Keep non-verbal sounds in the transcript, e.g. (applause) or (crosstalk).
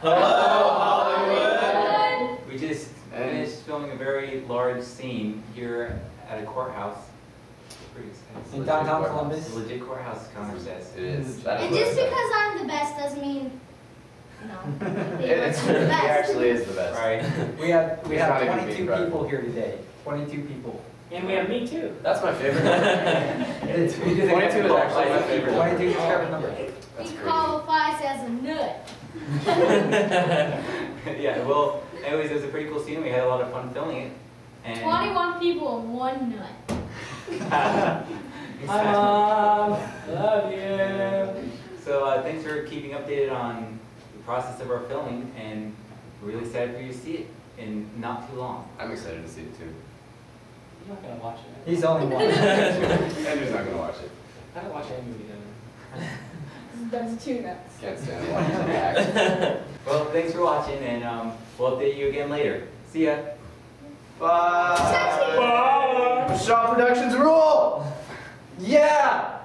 Hello, Hollywood! We just finished filming a very large scene here at a courthouse. Pretty exciting. In downtown Columbus. It's a legit courthouse, Connor says. It is. That And is just what it because I'm the best doesn't mean, no. (laughs) says. It- It's, the it best. actually is the best. Right. We have, we It's have twenty-two people here today, twenty-two people. And we have me too. That's my favorite (laughs) number. It's- we did it- 22 is actually my favorite number. Twenty-two is Kevin's number. He qualifies as a nut. (laughs) Yeah, well, anyways, it was a pretty cool scene. We had a lot of fun filming it. And Twenty-one people and one nut. Hi, Mom. Love you. So uh, thanks for keeping updated on the process of our filming, and we're really excited for you to see it in not too long. I'm excited to see it too. You're not gonna watch it. He's only one. (laughs) Andrew's not gonna watch it. I don't watch any movie then. That's two nuts. Can't stand watching them act. Well, thanks for watching, and um, we'll update you again later. See ya. Bye. Bashaw Productions rule! Yeah!